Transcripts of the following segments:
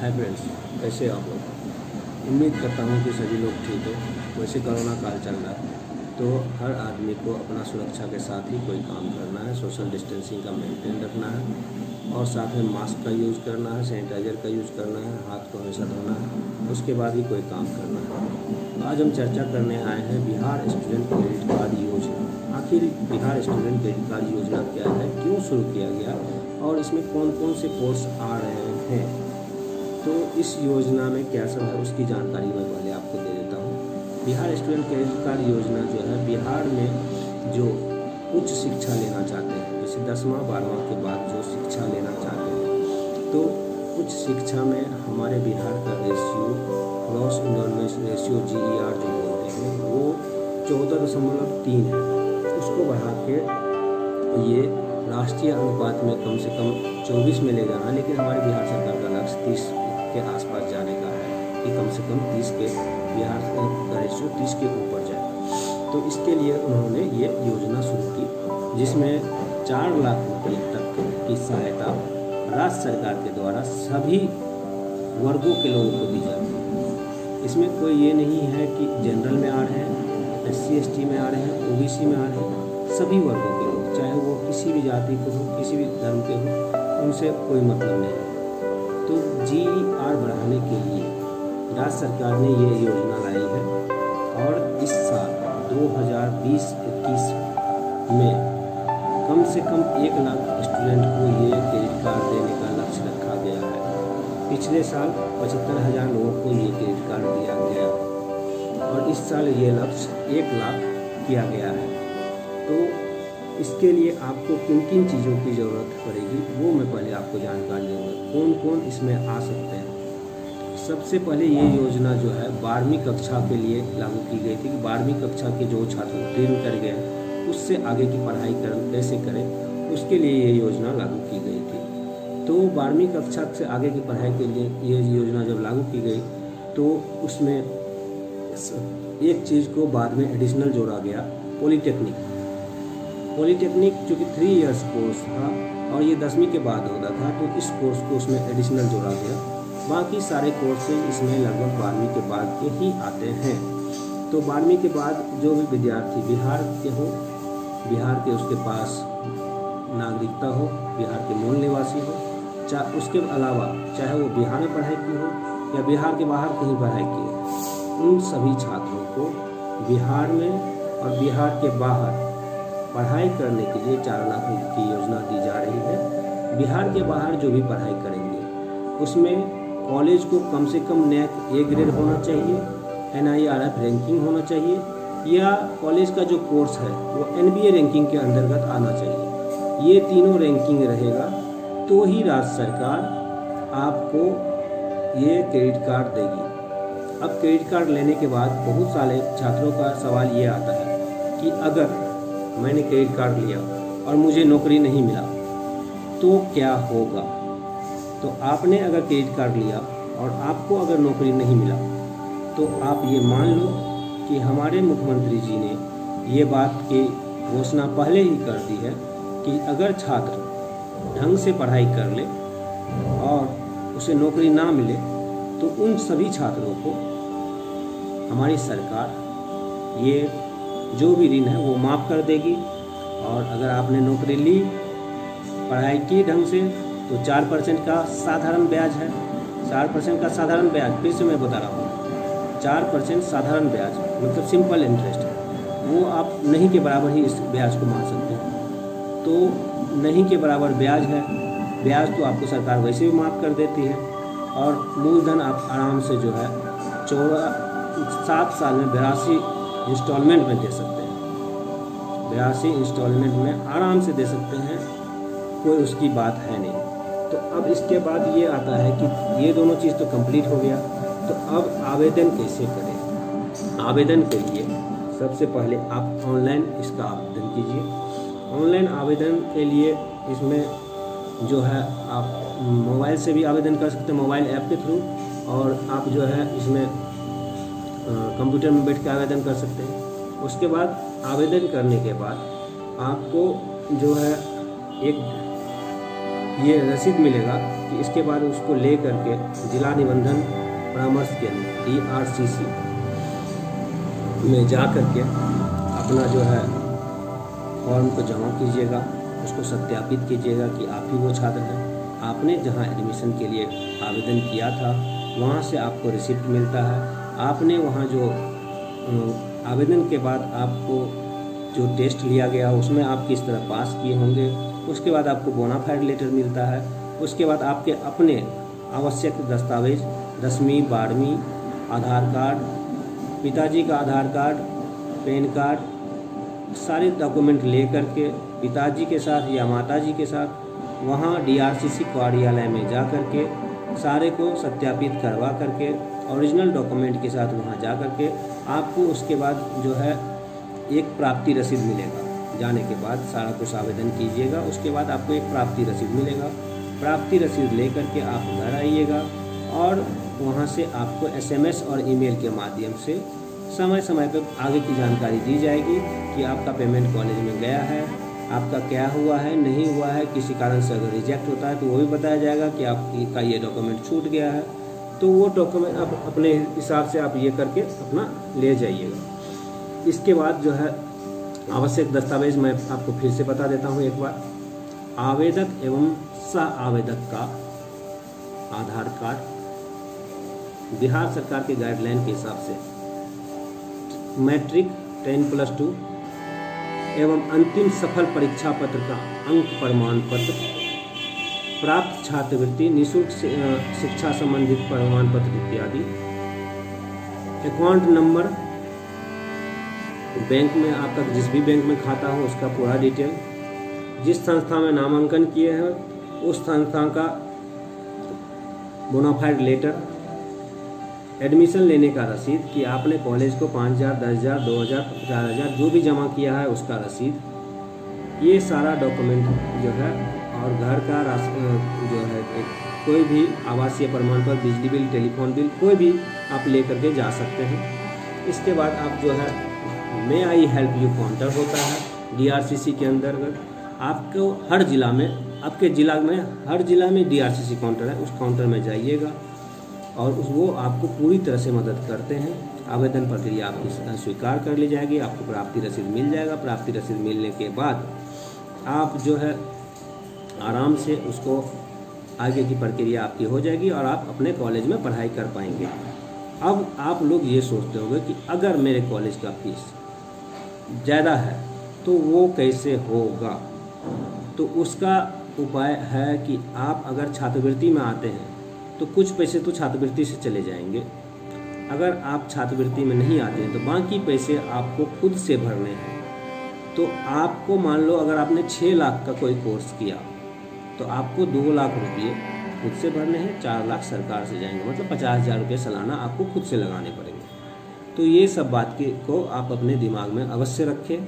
Hi friends कैसे आप लोग। उम्मीद करता हूँ कि सभी लोग ठीक हो। वैसे कोरोना काल चल रहा है तो हर आदमी को अपना सुरक्षा के साथ ही कोई काम करना है, सोशल डिस्टेंसिंग का मेंटेन रखना है और साथ में मास्क का यूज़ करना है सैनिटाइजर का यूज़ करना है, हाथ को हमेशा धोना है, उसके बाद ही कोई काम करना है। तो आज हम चर्चा करने आए हैं बिहार स्टूडेंट क्रेडिट कार्ड योजना। आखिर बिहार स्टूडेंट क्रेडिट कार्ड योजना क्या है, क्यों शुरू किया गया और इसमें कौन कौन से कोर्स आ रहे हैं? तो इस योजना में क्या सब है, उसकी जानकारी मैं पहले आपको दे देता हूँ। बिहार स्टूडेंट क्रेडिट कार्ड योजना जो है, बिहार में जो उच्च शिक्षा लेना चाहते हैं, जैसे दसवां, बारहवां के बाद जो शिक्षा लेना चाहते हैं तो उच्च शिक्षा में हमारे बिहार का ratio gross enrolment ratio G E R जो बोलते हैं, वो चौदह दशमलव तीन है। उसको बढ़ा के ये राष्ट्रीय अनुपात में कम से कम 24 में ले जाना लेकिन हमारे बिहार सरकार का लक्ष्य 30 के आसपास जाने का है कि कम से कम 30 के बिहार रेशियो 30 के ऊपर जाए। तो इसके लिए उन्होंने ये योजना शुरू की, जिसमें चार लाख रुपये तक की सहायता राज्य सरकार के द्वारा सभी वर्गों के लोगों को दी जाती है। इसमें कोई ये नहीं है कि जनरल में आ रहे हैं एस सी में आ रहे हैं, ओबीसी में आ रहे हैं, सभी वर्गों के लोग, चाहे वो किसी भी जाति के हो, किसी भी धर्म के हो, उनसे कोई मतलब नहीं। तो जी आर बढ़ाने के लिए राज्य सरकार ने ये योजना लाई है और इस साल 2020-21 में कम से कम एक लाख स्टूडेंट को ये क्रेडिट कार्ड देने का लक्ष्य रखा गया है। पिछले साल पचहत्तर हज़ार लोगों को ये क्रेडिट कार्ड दिया गया और इस साल ये लक्ष्य एक लाख किया गया है। तो इसके लिए आपको किन किन चीज़ों की ज़रूरत पड़ेगी, वो मैं पहले आपको जानकारी दूँगा। कौन कौन इसमें आ सकते हैं? सबसे पहले ये योजना जो है, बारहवीं कक्षा के लिए लागू की गई थी कि बारहवीं कक्षा के जो छात्र उत्तीर्ण कर गए उससे आगे की पढ़ाई कर, कैसे करें, उसके लिए ये योजना लागू की गई थी। तो बारहवीं कक्षा से आगे की पढ़ाई के लिए ये योजना जब लागू की गई तो उसमें एक चीज़ को बाद में एडिशनल जोड़ा गया पॉलीटेक्निक पॉलीटेक्निक, चूँकि थ्री इयर्स कोर्स था और ये दसवीं के बाद होता था तो इस कोर्स को उसमें एडिशनल जोड़ा गया। बाकी सारे कोर्सेज इसमें लगभग बारहवीं के बाद के ही आते हैं। तो बारहवीं के बाद जो भी विद्यार्थी बिहार के हो, बिहार के उसके पास नागरिकता हो, बिहार के मूल निवासी हो, चाहे उसके अलावा चाहे वो बिहार में पढ़ाई की हो या बिहार के बाहर कहीं पढ़ाई की हो, उन सभी छात्रों को बिहार में और बिहार के बाहर पढ़ाई करने के लिए चार लाख की योजना दी जा रही है। बिहार के बाहर जो भी पढ़ाई करेंगे, उसमें कॉलेज को कम से कम नैक ए ग्रेड होना चाहिए N I R F ranking होना चाहिए, या कॉलेज का जो कोर्स है, वो एन बी ए रैंकिंग के अंतर्गत आना चाहिए। ये तीनों रैंकिंग रहेगा तो ही राज्य सरकार आपको ये क्रेडिट कार्ड देगी। अब क्रेडिट कार्ड लेने के बाद बहुत सारे छात्रों का सवाल ये आता है कि अगर मैंने क्रेडिट कार्ड लिया और मुझे नौकरी नहीं मिला। तो क्या होगा? तो आपने अगर क्रेडिट कार्ड लिया और आपको अगर नौकरी नहीं मिला तो आप ये मान लो कि हमारे मुख्यमंत्री जी ने ये बात की घोषणा पहले ही कर दी है कि अगर छात्र ढंग से पढ़ाई कर ले और उसे नौकरी ना मिले तो उन सभी छात्रों को हमारी सरकार ये जो भी ऋण है वो माफ़ कर देगी। और अगर आपने नौकरी ली, पढ़ाई की ढंग से तो चार परसेंट का साधारण ब्याज है। चार परसेंट का साधारण ब्याज, फिर से मैं बता रहा हूँ। चार परसेंट साधारण ब्याज मतलब सिंपल इंटरेस्ट है। वो आप नहीं के बराबर ही इस ब्याज को मान सकते हैं। तो नहीं के बराबर ब्याज है। ब्याज तो आपको सरकार वैसे भी माफ़ कर देती है। और मूलधन आप आराम से जो है, चौदह, सात साल में बिरासी इंस्टॉलमेंट में दे सकते हैं। बयासी इंस्टॉलमेंट में आराम से दे सकते हैं, कोई उसकी बात है नहीं। तो अब इसके बाद ये आता है कि ये दोनों चीज़ तो कंप्लीट हो गया। तो अब आवेदन कैसे करें? आवेदन के लिए सबसे पहले आप ऑनलाइन इसका आवेदन कीजिए। ऑनलाइन आवेदन के लिए इसमें जो है आप मोबाइल से भी आवेदन कर सकते हैं, मोबाइल ऐप के थ्रू। और आप जो है इसमें कंप्यूटर में बैठ के आवेदन कर सकते हैं। उसके बाद आवेदन करने के बाद आपको जो है एक ये रसीद मिलेगा कि इसके बाद उसको ले करके जिला निबंधन परामर्श केंद्र डी आर सी सी में जा करके अपना जो है फॉर्म को जमा कीजिएगा। उसको सत्यापित कीजिएगा कि आप ही वो छात्र हैं। आपने जहाँ एडमिशन के लिए आवेदन किया था, वहाँ से आपको रिसिप्ट मिलता है। आपने वहाँ जो आवेदन के बाद आपको जो टेस्ट लिया गया, उसमें आप किस तरह पास किए होंगे, उसके बाद आपको बोनाफाइड लेटर मिलता है, उसके बाद आपके अपने आवश्यक दस्तावेज़, दसवीं, बारहवीं, आधार कार्ड, पिताजी का आधार कार्ड, पैन कार्ड, सारे डॉक्यूमेंट ले करके पिताजी के साथ या माताजी के साथ वहाँ डीआरसीसी कार्यालय में जा कर के सारे को सत्यापित करवा करके ओरिजिनल डॉक्यूमेंट के साथ वहाँ जा कर के आपको उसके बाद जो है एक प्राप्ति रसीद मिलेगा। जाने के बाद सारा कुछ आवेदन कीजिएगा, उसके बाद आपको एक प्राप्ति रसीद मिलेगा। प्राप्ति रसीद ले करके आप घर आइएगा और वहाँ से आपको एसएमएस और ईमेल के माध्यम से समय समय पर आगे की जानकारी दी जाएगी कि आपका पेमेंट कॉलेज में गया है, आपका क्या हुआ है, नहीं हुआ है, किसी कारण से अगर रिजेक्ट होता है तो वो भी बताया जाएगा कि आपका ये डॉक्यूमेंट छूट गया है। तो वो डॉक्यूमेंट आप अपने हिसाब से आप ये करके अपना ले जाइएगा। इसके बाद जो है, आवश्यक दस्तावेज़ मैं आपको फिर से बता देता हूँ एक बार। आवेदक एवं सह आवेदक का आधार कार्ड, बिहार सरकार के गाइडलाइन के हिसाब से। मैट्रिक टेन प्लस टू एवं अंतिम सफल परीक्षा पत्र का अंक प्रमाण पत्र प्राप्त छात्रवृत्ति, निःशुल्क शिक्षा संबंधित प्रमाण पत्र इत्यादि। अकाउंट नंबर बैंक में आपका जिस भी बैंक में खाता हो, उसका पूरा डिटेल जिस संस्था में नामांकन किए हैं, उस संस्था का बोनाफाइड लेटर एडमिशन लेने का रसीद कि आपने कॉलेज को पाँच हज़ार, दस हज़ार, दो हज़ार, चार हज़ार, जो भी जमा किया है, उसका रसीद। ये सारा डॉक्यूमेंट जो है और घर का जो है कोई भी आवासीय प्रमाण पत्र बिजली बिल, टेलीफोन बिल, कोई भी आप ले करके जा सकते हैं। इसके बाद आप जो है, may I help you counter होता है डीआरसीसी के अंतर्गत। आपको हर जिला में, आपके ज़िला में, हर जिला में डीआरसीसी काउंटर है, उस काउंटर में जाइएगा और उस, वो आपको पूरी तरह से मदद करते हैं। आवेदन प्रक्रिया आपकी स्वीकार कर ली जाएगी, आपको प्राप्ति रसीद मिल जाएगा। प्राप्ति रसीद मिलने के बाद आप जो है आराम से उसको आगे की प्रक्रिया आपकी हो जाएगी और आप अपने कॉलेज में पढ़ाई कर पाएँगे। अब आप लोग ये सोचते होंगे कि अगर मेरे कॉलेज का फ़ीस ज़्यादा है तो वो कैसे होगा? तो उसका उपाय है कि आप अगर छात्रवृत्ति में आते हैं तो कुछ पैसे तो छात्रवृत्ति से चले जाएँगे। अगर आप छात्रवृत्ति में नहीं आते हैं तो बाकी पैसे आपको खुद से भरने हैं। तो आपको मान लो, अगर आपने छः लाख का कोई कोर्स किया तो आपको दो लाख रुपये खुद से भरने हैं, चार लाख सरकार से जाएँगे। मतलब पचास हज़ार रुपये सालाना आपको खुद से लगाने पड़ेंगे। तो ये सब बात के, को आप अपने दिमाग में अवश्य रखें।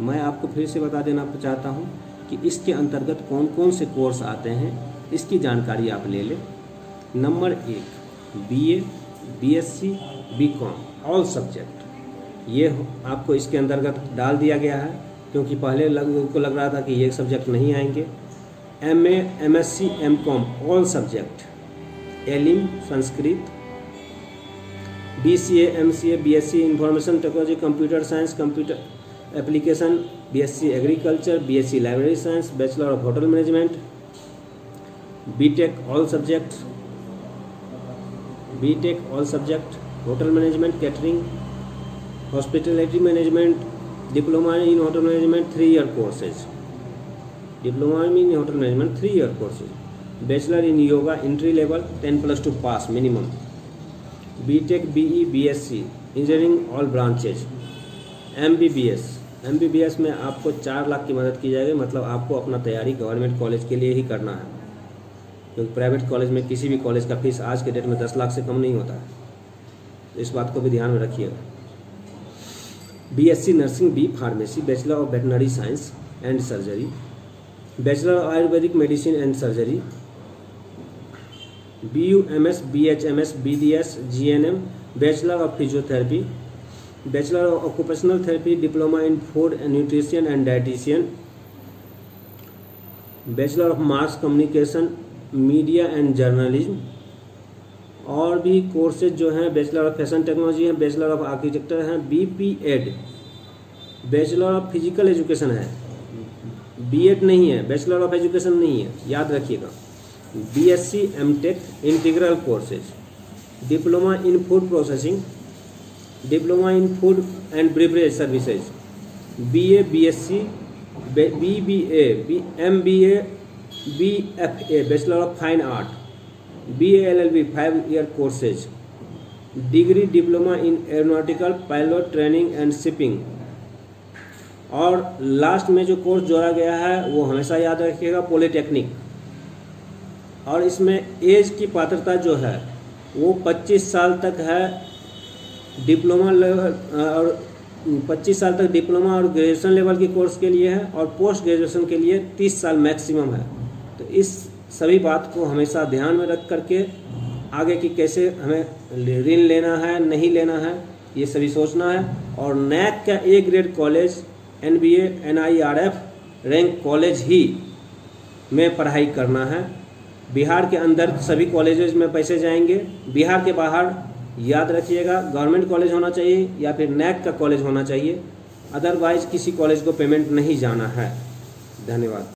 मैं आपको फिर से बता देना चाहता हूँ कि इसके अंतर्गत कौन कौन से कोर्स आते हैं, इसकी जानकारी आप ले लें। नंबर एक B A B S C B com all subject ये आपको इसके अंतर्गत डाल दिया गया है, क्योंकि पहले लग को लग रहा था कि ये सब्जेक्ट नहीं आएँगे। M A M S C M com all subject एलिम Sanskrit B C M C A B S C information technology computer science computer application B S C agriculture B S C library science bachelor of hotel management B tech all subject B tech all subject hotel management catering hospitality management diploma in hotel management three year courses diploma in hotel management three year courses bachelor in yoga entry level ten plus two pass minimum B tech B E B S C engineering all branches M B B S M B B S में आपको चार लाख की मदद की जाएगी मतलब आपको अपना तैयारी गवर्नमेंट कॉलेज के लिए ही करना है। क्योंकि प्राइवेट कॉलेज में किसी भी कॉलेज का फ़ीस आज के डेट में दस लाख से कम नहीं होता। है तो इस बात को भी ध्यान में रखिएगा। B S C nursing B pharmacy bachelor of veterinary science and surgery bachelor ayurvedic medicine and surgery B U M S B H M S B D S G N M bachelor of physiotherapy bachelor of occupational therapy diploma in food and nutrition and dietitian bachelor of mass communication media and journalism और भी courses जो हैं bachelor of fashion technology है bachelor of architecture हैं B P Ed bachelor of physical education है। B Ed नहीं है bachelor of education नहीं है, याद रखिएगा। B S C M tech integral courses diploma in food processing diploma in food and beverage services B A B S C B B A B M B A B F A bachelor of fine art B L L B five year courses degree diploma in aeronautical pilot training and shipping और last में जो course जोड़ा गया है, वो हमेशा याद रखिएगा पॉलिटेक्निक और इसमें एज की पात्रता जो है, वो 25 साल तक है डिप्लोमा लेवल और 25 साल तक डिप्लोमा और ग्रेजुएशन लेवल के कोर्स के लिए है, और पोस्ट ग्रेजुएशन के लिए 30 साल मैक्सिमम है। तो इस सभी बात को हमेशा ध्यान में रख करके आगे की कैसे हमें ऋण लेना है, नहीं लेना है, ये सभी सोचना है। और नैक का A grade college N B N I R F rank college ही में पढ़ाई करना है। बिहार के अंदर सभी कॉलेजेस में पैसे जाएँगे। बिहार के बाहर याद रखिएगा, गवर्नमेंट कॉलेज होना चाहिए या फिर नैक का कॉलेज होना चाहिए। अदरवाइज़ किसी कॉलेज को पेमेंट नहीं जाना है। धन्यवाद।